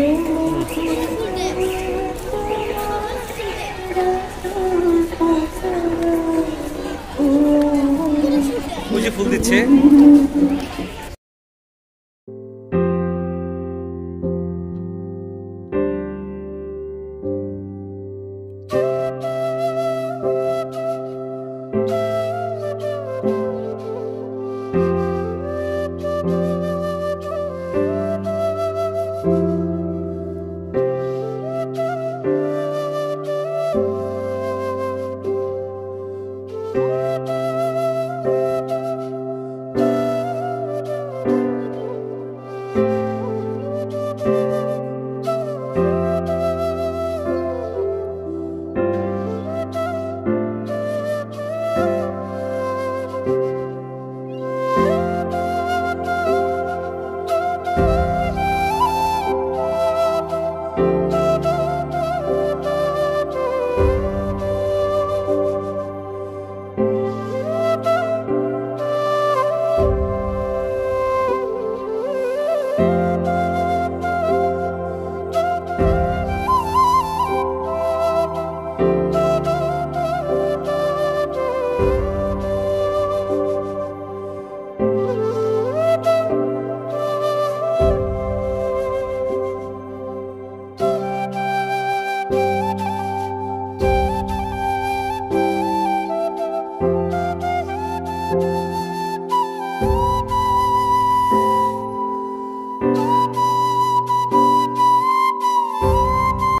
ওই ফুল দিচ্ছে।